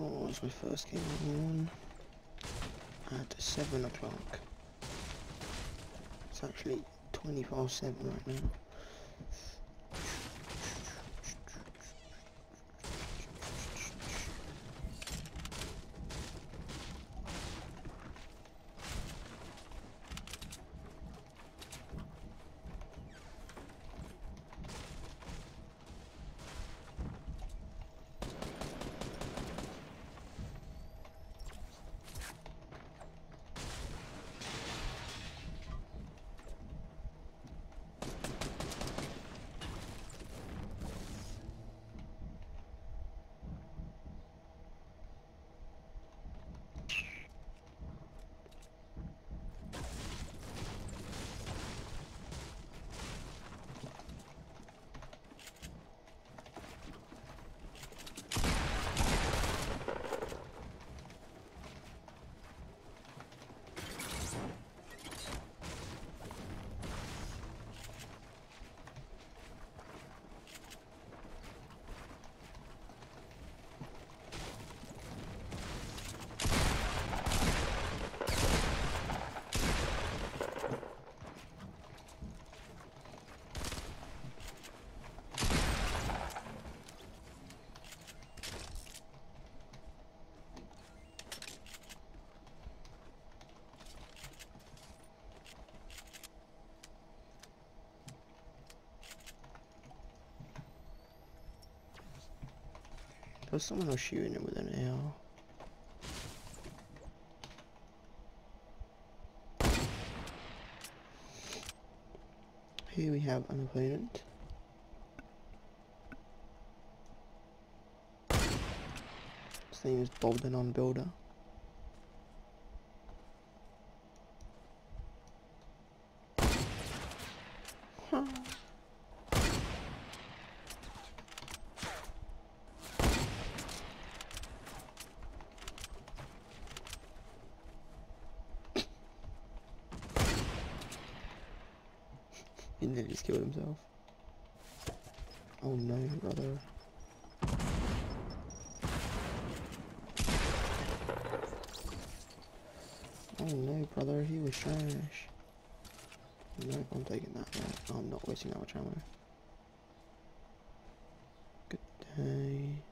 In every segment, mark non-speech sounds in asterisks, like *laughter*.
What was my first game on? At 7 o'clock. It's actually 20 past 7 right now. Was someone else shooting it with an AR. Here we have an opponent. His name is Boldenon Builder. He nearly just killed himself. Oh no, brother. Oh no, brother, he was trash. No, I'm taking that. I'm not wasting that much ammo. Good day.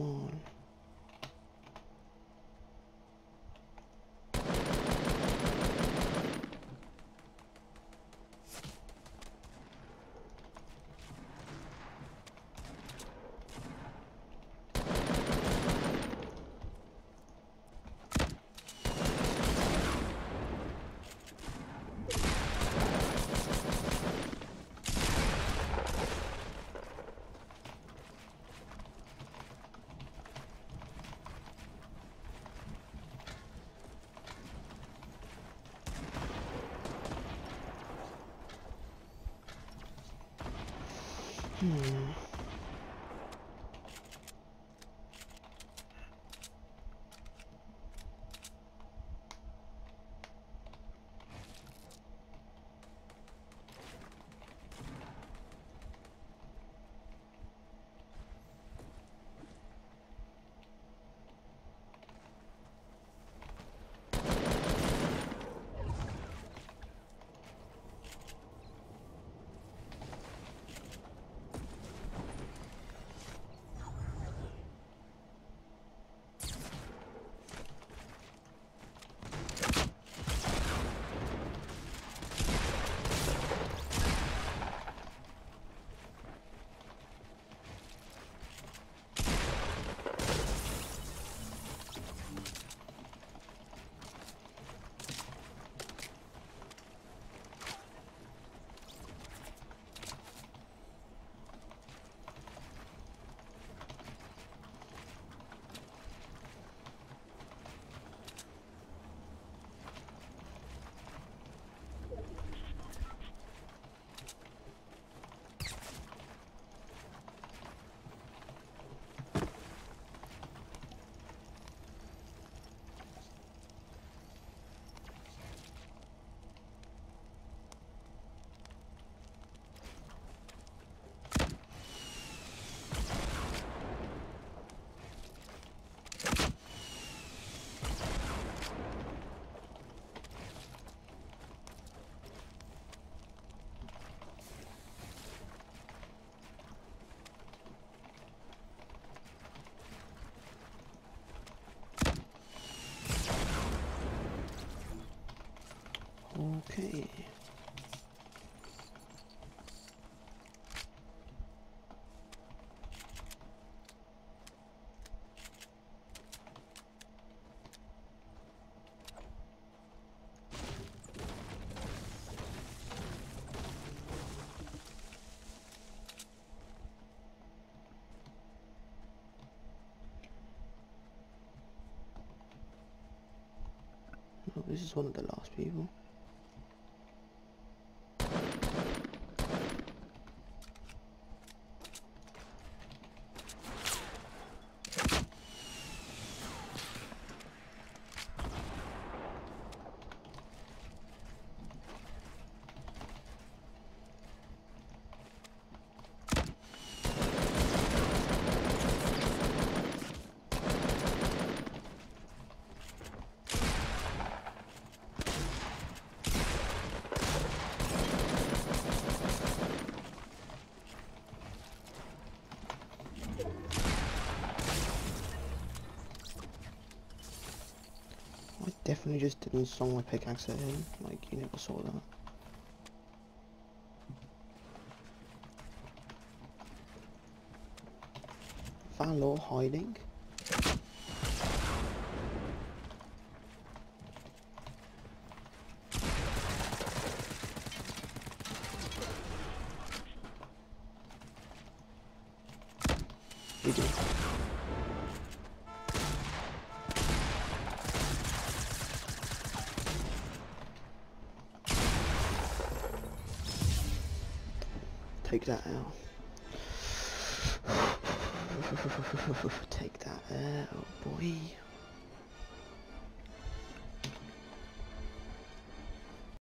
On. 嗯。Okay. Oh, this is one of the last people. I definitely just didn't song my pickaxe at him, like you never saw that. Valor hiding? Take that out. *sighs* Take that out, boy.